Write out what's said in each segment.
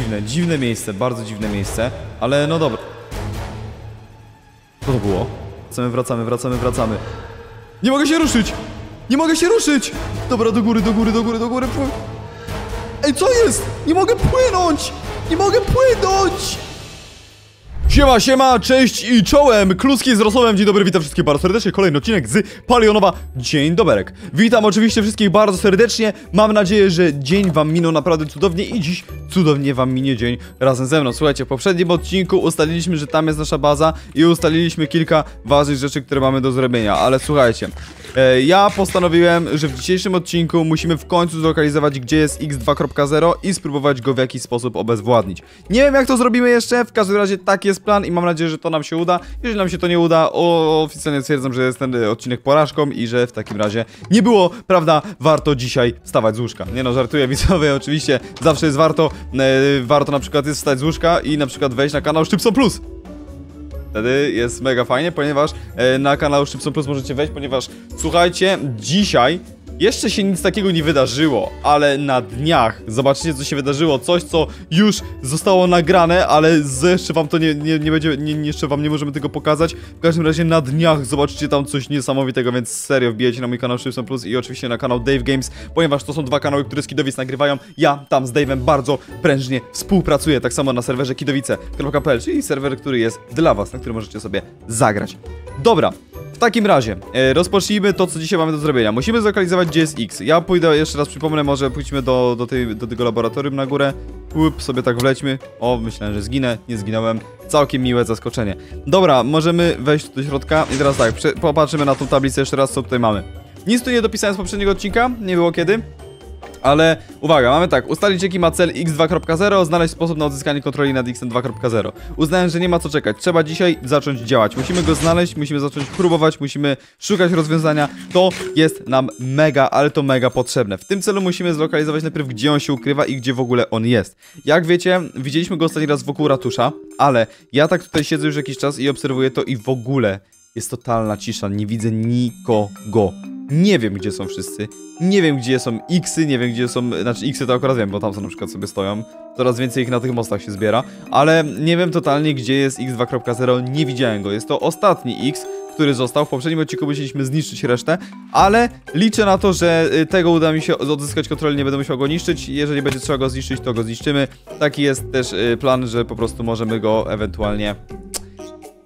dziwne, dziwne miejsce, bardzo dziwne miejsce, ale no dobra. Co to było? Wracamy, wracamy, wracamy, wracamy. Nie mogę się ruszyć! Nie mogę się ruszyć! Dobra, do góry, do góry, do góry, do góry. Pły... Ej, co jest? Nie mogę płynąć! Nie mogę płynąć! Siema, siema, cześć i czołem! Kluski z Rosołem, dzień dobry, witam wszystkich bardzo serdecznie. Kolejny odcinek z Palionowa. Dzień doberek. Witam oczywiście wszystkich bardzo serdecznie. Mam nadzieję, że dzień wam minął naprawdę cudownie i dziś cudownie wam minie dzień razem ze mną. Słuchajcie, w poprzednim odcinku ustaliliśmy, że tam jest nasza baza i ustaliliśmy kilka ważnych rzeczy, które mamy do zrobienia, ale słuchajcie. E, ja postanowiłem, że w dzisiejszym odcinku musimy w końcu zlokalizować, gdzie jest X2.0 i spróbować go w jakiś sposób obezwładnić. Nie wiem, jak to zrobimy jeszcze, w każdym razie tak jest plan i mam nadzieję, że to nam się uda. Jeżeli nam się to nie uda, oficjalnie stwierdzam, że jest ten odcinek porażką i że w takim razie nie było, prawda, warto dzisiaj wstawać z łóżka. Nie no, żartuję widzowie, oczywiście zawsze jest warto, e, warto na przykład jest wstać z łóżka i na przykład wejść na kanał Szczypson Plus. Wtedy jest mega fajnie, ponieważ e, na kanał Szybson Plus możecie wejść, ponieważ słuchajcie, dzisiaj jeszcze się nic takiego nie wydarzyło, ale na dniach zobaczycie co się wydarzyło, coś co już zostało nagrane, ale z- jeszcze wam to nie, nie, nie będzie, nie, jeszcze wam nie możemy tego pokazać. W każdym razie na dniach zobaczycie tam coś niesamowitego, więc serio wbijajcie na mój kanał Szybson Plus i oczywiście na kanał Dave Games, ponieważ to są dwa kanały, które Skidowic nagrywają. Ja tam z Dave'em bardzo prężnie współpracuję, tak samo na serwerze kidowice.pl, czyli serwer, który jest dla was, na którym możecie sobie zagrać. Dobra, takim razie, e, rozpocznijmy to, co dzisiaj mamy do zrobienia. Musimy zlokalizować, gdzie jest X. Ja pójdę, jeszcze raz przypomnę, może pójdźmy do, do, tej, do tego laboratorium na górę. Łup, sobie tak wlećmy. O, myślałem, że zginę, nie zginąłem. Całkiem miłe zaskoczenie. Dobra, możemy wejść do środka i teraz tak, popatrzymy na tą tablicę jeszcze raz, co tutaj mamy. Nic tu nie dopisałem z poprzedniego odcinka, nie było kiedy. Ale uwaga, mamy tak, ustalić jaki ma cel x2.0, znaleźć sposób na odzyskanie kontroli nad x2.0. Uznałem, że nie ma co czekać, trzeba dzisiaj zacząć działać. Musimy go znaleźć, musimy zacząć próbować, musimy szukać rozwiązania. To jest nam mega, ale to mega potrzebne. W tym celu musimy zlokalizować najpierw, gdzie on się ukrywa i gdzie w ogóle on jest. Jak wiecie, widzieliśmy go ostatni raz wokół ratusza, ale ja tak tutaj siedzę już jakiś czas i obserwuję to i w ogóle jest totalna cisza, nie widzę nikogo. Nie wiem, gdzie są wszyscy. Nie wiem, gdzie są Xy, nie wiem, gdzie są. Znaczy, Xy to akurat wiem, bo tam są na przykład sobie stoją. Coraz więcej ich na tych mostach się zbiera. Ale nie wiem totalnie, gdzie jest X2.0. Nie widziałem go. Jest to ostatni X, który został. W poprzednim odcinku musieliśmy zniszczyć resztę, ale liczę na to, że y, tego uda mi się odzyskać kontrolę, nie będę musiał go niszczyć. Jeżeli będzie trzeba go zniszczyć, to go zniszczymy. Taki jest też y, plan, że po prostu możemy go ewentualnie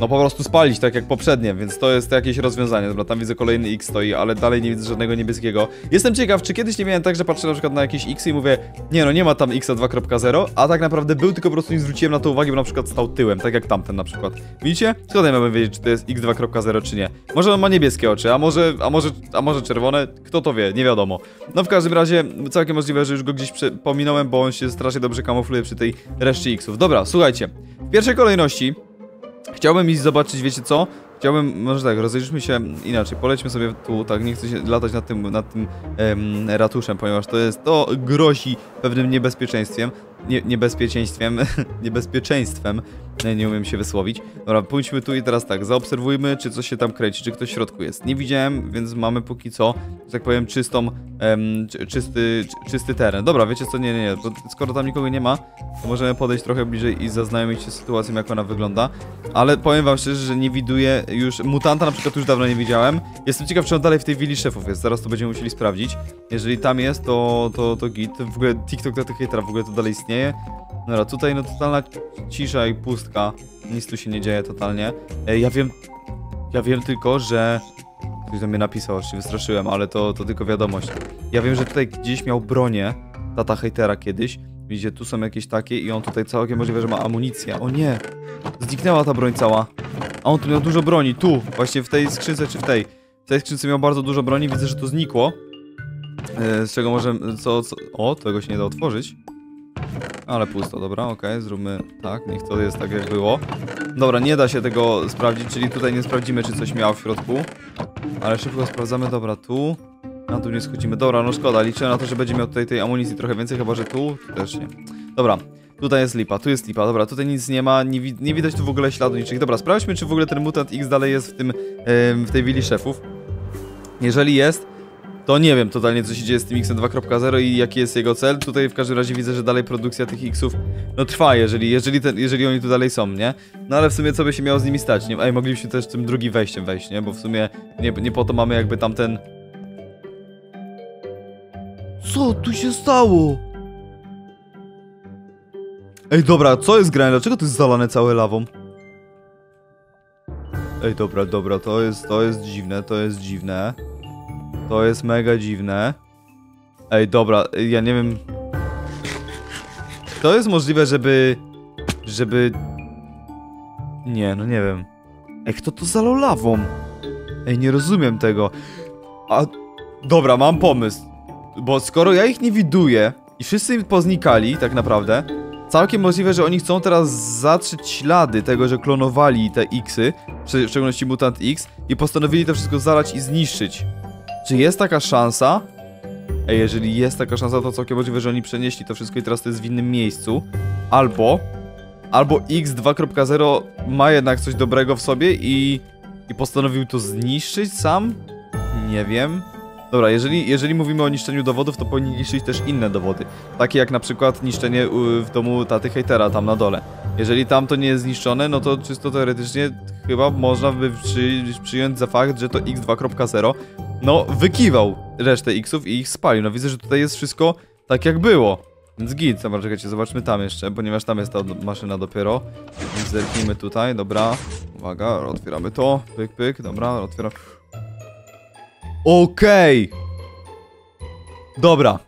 no po prostu spalić, tak jak poprzednie, więc to jest jakieś rozwiązanie. Dobra, tam widzę kolejny X stoi, ale dalej nie widzę żadnego niebieskiego. Jestem ciekaw, czy kiedyś nie miałem tak, że patrzę na przykład na jakieś X i mówię, nie no, nie ma tam Xa 2.0, a tak naprawdę był, tylko po prostu nie zwróciłem na to uwagi, bo na przykład stał tyłem, tak jak tamten na przykład. Widzicie? Skąd ja miałbym wiedzieć, czy to jest X 2.0, czy nie? Może on ma niebieskie oczy, a może, a może, a może czerwone? Kto to wie, nie wiadomo. No w każdym razie, całkiem możliwe, że już go gdzieś pominąłem, bo on się strasznie dobrze kamufluje przy tej reszcie Xów. Dobra, słuchajcie. W pierwszej kolejności Chciałbym iść zobaczyć, wiecie co? Chciałbym, może tak, rozejrzyjmy się inaczej, polećmy sobie tu, tak, nie chcę się latać nad tym, nad tym em, ratuszem, ponieważ to jest, to grozi pewnym niebezpieczeństwem, nie, niebezpieczeństwem, niebezpieczeństwem, nie, nie umiem się wysłowić. Dobra, pójdźmy tu i teraz tak, zaobserwujmy, czy coś się tam kręci, czy ktoś w środku jest. Nie widziałem, więc mamy póki co, że tak powiem, czystą, em, czy- czysty, czy- czysty teren. Dobra, wiecie co, nie, nie, nie, bo skoro tam nikogo nie ma, to możemy podejść trochę bliżej i zaznajomić się z sytuacją, jak ona wygląda. Ale powiem wam szczerze, że nie widuję już, mutanta na przykład już dawno nie widziałem. Jestem ciekaw, czy on dalej w tej willi szefów jest, zaraz to będziemy musieli sprawdzić. Jeżeli tam jest, to, to, to git. W ogóle TikTok dla tych hejtera w ogóle to dalej istnieje. Dobra, tutaj no totalna cisza i pustka. Nic tu się nie dzieje totalnie. E, ja wiem, ja wiem tylko, że... Ktoś do mnie napisał, się wystraszyłem, ale to, to tylko wiadomość. Ja wiem, że tutaj gdzieś miał bronię, tata hejtera kiedyś. Widzicie, tu są jakieś takie i on tutaj całkiem możliwe, że ma amunicję. O nie! Zniknęła ta broń cała. A on tu miał dużo broni, tu, właśnie w tej skrzynce czy w tej. W tej skrzynce miał bardzo dużo broni, widzę, że to znikło. E, z czego możemy, co, co, o, tego się nie da otworzyć. Ale pusto, dobra, okej, zróbmy tak, niech to jest tak jak było. Dobra, nie da się tego sprawdzić, czyli tutaj nie sprawdzimy, czy coś miał w środku. Ale szybko sprawdzamy, dobra, tu. Na tu nie schodzimy. Dobra, no szkoda, liczę na to, że będzie miał tutaj tej amunicji trochę więcej, chyba że tu też nie. Dobra, tutaj jest lipa, tu jest lipa, dobra, tutaj nic nie ma, nie, wi nie widać tu w ogóle śladu niczych. Dobra, sprawdźmy, czy w ogóle ten mutant X dalej jest w tym, em, w tej willi szefów. Jeżeli jest, to nie wiem totalnie co się dzieje z tym X 2.0 i jaki jest jego cel. Tutaj w każdym razie widzę, że dalej produkcja tych Xów no trwa, jeżeli, jeżeli, ten, jeżeli oni tu dalej są, nie? No ale w sumie co by się miało z nimi stać, nie? Ej, moglibyśmy też tym drugim wejściem wejść, nie? Bo w sumie nie, nie po to mamy jakby tamten... Co tu się stało? Ej, dobra, co jest grane? Dlaczego to jest zalane całe lawą? Ej, dobra, dobra, to jest, to jest dziwne, to jest dziwne. To jest mega dziwne. Ej, dobra, ja nie wiem... To jest możliwe, żeby... Żeby... Nie, no nie wiem. Ej, kto to zalał lawą? Ej, nie rozumiem tego. A... Dobra, mam pomysł. Bo skoro ja ich nie widuję i wszyscy poznikali, tak naprawdę, całkiem możliwe, że oni chcą teraz zatrzeć ślady tego, że klonowali te Xy, w szczególności Mutant X, i postanowili to wszystko zalać i zniszczyć. Czy jest taka szansa? Ej, jeżeli jest taka szansa, to całkiem możliwe, że oni przenieśli to wszystko i teraz to jest w innym miejscu. Albo... Albo X 2.0 ma jednak coś dobrego w sobie i... I postanowił to zniszczyć sam? Nie wiem. Dobra, jeżeli, jeżeli mówimy o niszczeniu dowodów, to powinni niszczyć też inne dowody. Takie jak na przykład niszczenie y, w domu taty hejtera tam na dole. Jeżeli tam to nie jest zniszczone, no to czysto teoretycznie chyba można by przy, przyjąć za fakt, że to X 2.0 no wykiwał resztę Xów i ich spalił. No widzę, że tutaj jest wszystko tak jak było. Więc git, dobra, czekajcie, zobaczmy tam jeszcze, ponieważ tam jest ta maszyna dopiero. Zerknijmy tutaj, dobra. Uwaga, otwieramy to, pyk, pyk, dobra, otwieram. Okej! Okay. Dobra.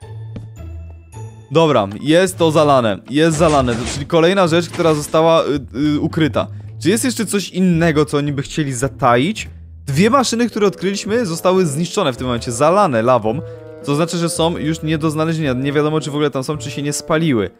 Dobra, jest to zalane, jest zalane, czyli kolejna rzecz, która została y, y, ukryta. Czy jest jeszcze coś innego, co oni by chcieli zataić? Dwie maszyny, które odkryliśmy, zostały zniszczone w tym momencie, zalane lawą. To znaczy, że są już nie do znalezienia. Nie wiadomo, czy w ogóle tam są, czy się nie spaliły.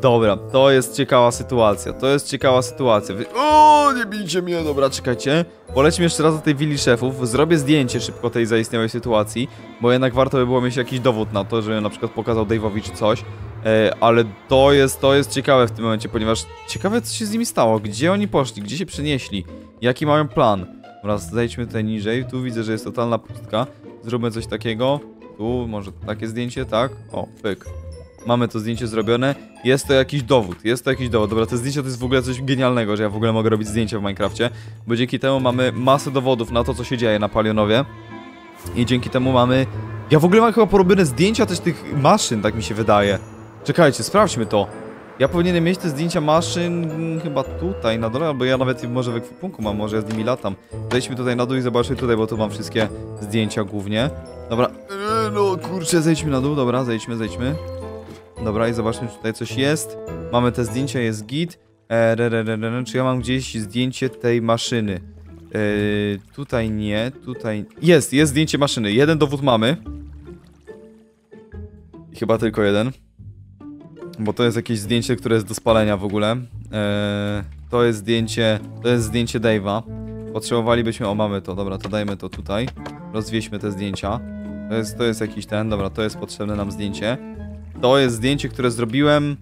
Dobra, to jest ciekawa sytuacja. To jest ciekawa sytuacja. Wy... O, nie bijcie mnie, dobra, czekajcie. Polecimy jeszcze raz do tej willi szefów. Zrobię zdjęcie szybko tej zaistniałej sytuacji, bo jednak warto by było mieć jakiś dowód na to, że na przykład pokazał Dave'owi czy coś. E, ale to jest, to jest ciekawe w tym momencie, ponieważ ciekawe co się z nimi stało. Gdzie oni poszli? Gdzie się przenieśli? Jaki mają plan? Dobra, zejdźmy tutaj niżej. Tu widzę, że jest totalna pustka. Zróbmy coś takiego. Tu może takie zdjęcie, tak? O, pyk. Mamy to zdjęcie zrobione. Jest to jakiś dowód, jest to jakiś dowód. Dobra, to zdjęcie to jest w ogóle coś genialnego, że ja w ogóle mogę robić zdjęcia w Minecrafcie, bo dzięki temu mamy masę dowodów na to, co się dzieje na Palionowie. I dzięki temu mamy... Ja w ogóle mam chyba porobione zdjęcia też tych maszyn, tak mi się wydaje. Czekajcie, sprawdźmy to. Ja powinienem mieć te zdjęcia maszyn chyba tutaj na dole, albo ja nawet może w ekwipunku mam, może ja z nimi latam. Zejdźmy tutaj na dół i zobaczmy tutaj, bo tu mam wszystkie zdjęcia głównie. Dobra, no kurczę, zejdźmy na dół, dobra, zejdźmy, zejdźmy. Dobra, i zobaczmy, czy tutaj coś jest. Mamy te zdjęcia, jest git. E, re, re, re, czy ja mam gdzieś zdjęcie tej maszyny? E, tutaj nie, tutaj... Jest, jest zdjęcie maszyny. Jeden dowód mamy. Chyba tylko jeden. Bo to jest jakieś zdjęcie, które jest do spalenia w ogóle. Eee, to jest zdjęcie, to jest zdjęcie Dave'a. Potrzebowalibyśmy, o mamy to, dobra, to dajmy to tutaj. Rozwieźmy te zdjęcia. To jest, to jest jakiś ten, dobra, to jest potrzebne nam zdjęcie. To jest zdjęcie, które zrobiłem...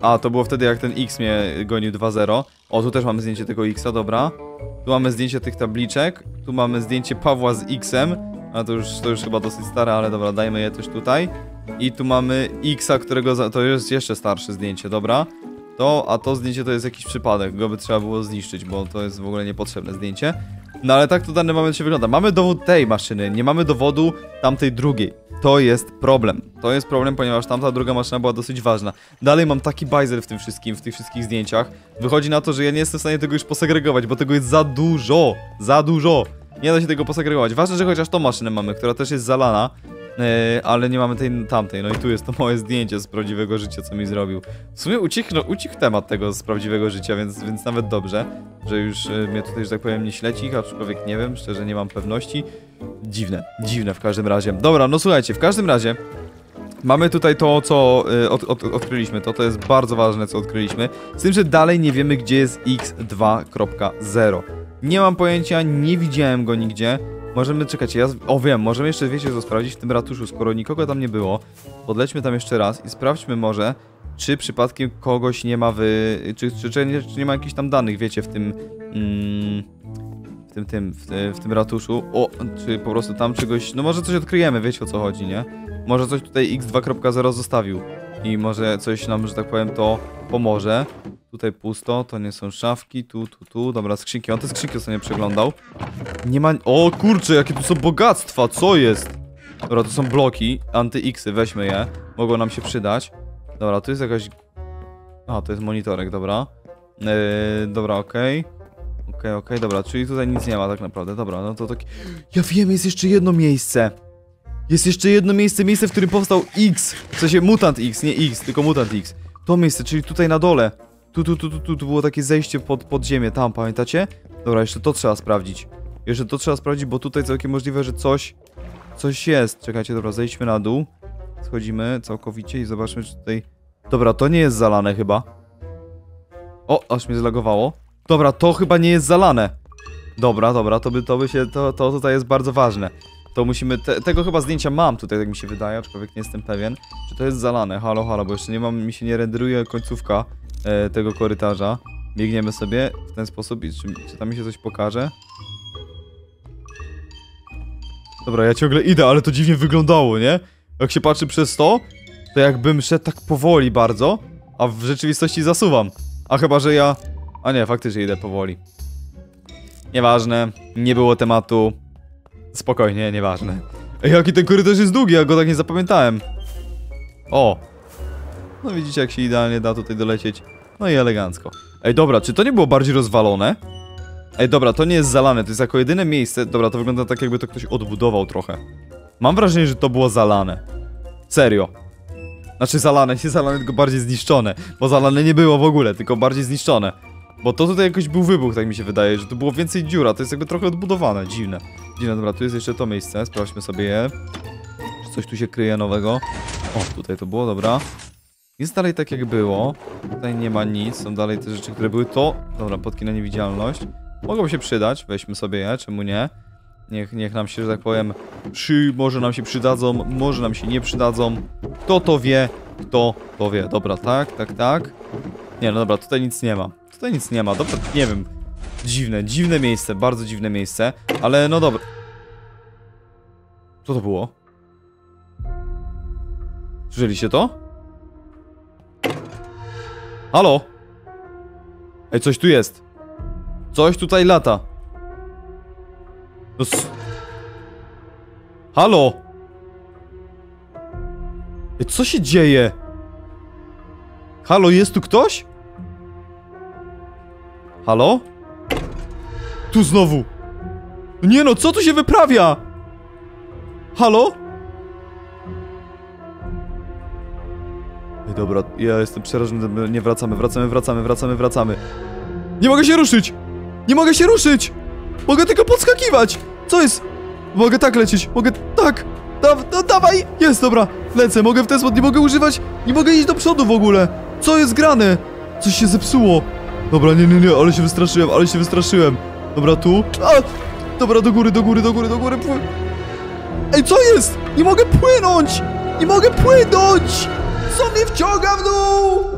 A, to było wtedy jak ten X mnie gonił 2-0. O, tu też mamy zdjęcie tego Xa, dobra. Tu mamy zdjęcie tych tabliczek. Tu mamy zdjęcie Pawła z Xem. A to już, to już chyba dosyć stare, ale dobra, dajmy je też tutaj. I tu mamy Xa, którego... Za... To jest jeszcze starsze zdjęcie, dobra. To, a to zdjęcie to jest jakiś przypadek, go by trzeba było zniszczyć, bo to jest w ogóle niepotrzebne zdjęcie. No ale tak to dany moment się wygląda. Mamy dowód tej maszyny, nie mamy dowodu tamtej drugiej. To jest problem. To jest problem, ponieważ tamta druga maszyna była dosyć ważna. Dalej mam taki bajzel w tym wszystkim, w tych wszystkich zdjęciach. Wychodzi na to, że ja nie jestem w stanie tego już posegregować, bo tego jest za dużo. Za dużo. Nie da się tego posegregować. Ważne, że chociaż tą maszynę mamy, która też jest zalana. Yy, ale nie mamy tej tamtej. No i tu jest to małe zdjęcie z prawdziwego życia, co mi zrobił. W sumie ucichł, no, temat tego z prawdziwego życia, więc, więc nawet dobrze, że już yy, mnie tutaj, że tak powiem, nie śledzi, aczkolwiek nie wiem, szczerze nie mam pewności. Dziwne, dziwne w każdym razie. Dobra, no słuchajcie, w każdym razie Mamy tutaj to, co y, od, od, odkryliśmy, to to jest bardzo ważne, co odkryliśmy. Z tym, że dalej nie wiemy, gdzie jest X2.0. Nie mam pojęcia, nie widziałem go nigdzie. Możemy, czekać, ja, o wiem, możemy jeszcze, wiecie co sprawdzić w tym ratuszu, skoro nikogo tam nie było. Podlećmy tam jeszcze raz i sprawdźmy może, czy przypadkiem kogoś nie ma w... Czy, czy, czy, nie, czy nie ma jakichś tam danych, wiecie, w tym... Mm, tym, tym, w, w tym ratuszu. O, czy po prostu tam czegoś, no może coś odkryjemy, wiecie o co chodzi, nie? Może coś tutaj x2.0 zostawił i może coś nam, że tak powiem, to pomoże. Tutaj pusto, to nie są szafki, tu, tu, tu, dobra, skrzynki, on te skrzynki sobie przeglądał. Nie ma, o kurczę, jakie tu są bogactwa, co jest? Dobra, to są bloki, anty-xy, weźmy je, mogą nam się przydać. Dobra, tu jest jakaś... A, to jest monitorek, dobra. Yy, dobra, okej. Okej, okej, dobra, czyli tutaj nic nie ma tak naprawdę, dobra, no to taki... Ja wiem, jest jeszcze jedno miejsce! Jest jeszcze jedno miejsce, miejsce, w którym powstał X! W sensie Mutant X, nie X, tylko Mutant X. To miejsce, czyli tutaj na dole. Tu, tu, tu, tu, tu, tu było takie zejście pod, pod ziemię, tam, pamiętacie? Dobra, jeszcze to trzeba sprawdzić. Jeszcze to trzeba sprawdzić, bo tutaj całkiem możliwe, że coś... Coś jest. Czekajcie, dobra, zejdźmy na dół. Schodzimy całkowicie i zobaczmy, czy tutaj... Dobra, to nie jest zalane chyba. O, aż mnie zlagowało. Dobra, to chyba nie jest zalane. Dobra, dobra, to by, to by się, to, to tutaj jest bardzo ważne. To musimy, te, tego chyba zdjęcia mam tutaj, tak mi się wydaje, aczkolwiek nie jestem pewien, czy to jest zalane. Halo, halo, bo jeszcze nie mam, mi się nie renderuje końcówka e, tego korytarza. Biegniemy sobie w ten sposób i czy, czy tam mi się coś pokaże? Dobra, ja ciągle idę, ale to dziwnie wyglądało, nie? Jak się patrzy przez to, to jakbym szedł tak powoli bardzo, a w rzeczywistości zasuwam. A chyba, że ja... A nie, faktycznie idę powoli. Nieważne, nie było tematu. Spokojnie, nieważne. Ej, jaki ten korytarz jest długi, ja go tak nie zapamiętałem. O! No widzicie, jak się idealnie da tutaj dolecieć. No i elegancko. Ej, dobra, czy to nie było bardziej rozwalone? Ej, dobra, to nie jest zalane, to jest jako jedyne miejsce... Dobra, to wygląda tak, jakby to ktoś odbudował trochę. Mam wrażenie, że to było zalane. Serio. Znaczy zalane, nie zalane, tylko bardziej zniszczone. Bo zalane nie było w ogóle, tylko bardziej zniszczone. Bo to tutaj jakoś był wybuch, tak mi się wydaje, że tu było więcej dziura, to jest jakby trochę odbudowane, dziwne. Dziwne, dobra, tu jest jeszcze to miejsce, sprawdźmy sobie je. Czy coś tu się kryje nowego? O, tutaj to było, dobra. Jest dalej tak jak było. Tutaj nie ma nic, są dalej te rzeczy, które były. To, dobra, podki na niewidzialność. Mogą się przydać, weźmy sobie je, czemu nie? Niech, niech nam się, że tak powiem, przy, może nam się przydadzą, może nam się nie przydadzą. Kto to wie, kto to wie. Dobra, tak, tak, tak. Nie, no dobra, tutaj nic nie ma. Tutaj nic nie ma, dobra, nie wiem. Dziwne, dziwne miejsce, bardzo dziwne miejsce, ale no dobra. Co to było? Słyszeliście to? Halo? Ej, coś tu jest. Coś tutaj lata. No Halo? Ej, co się dzieje? Halo, jest tu ktoś? Halo? Tu znowu! No Nie no, co tu się wyprawia? Halo? Dobra, ja jestem przerażony, nie wracamy, wracamy, wracamy, wracamy, wracamy. Nie mogę się ruszyć! Nie mogę się ruszyć! Mogę tylko podskakiwać! Co jest? Mogę tak lecieć, mogę tak! Da, da, dawaj! Jest, dobra, lecę, mogę w ten sposób, nie mogę używać, nie mogę iść do przodu w ogóle! Co jest grane? Coś się zepsuło! Dobra, nie, nie, nie, ale się wystraszyłem, ale się wystraszyłem. Dobra, tu. A! Dobra, do góry, do góry, do góry, do góry. Pły... Ej, co jest? Nie mogę płynąć! Nie mogę płynąć! Co mnie wciąga w dół?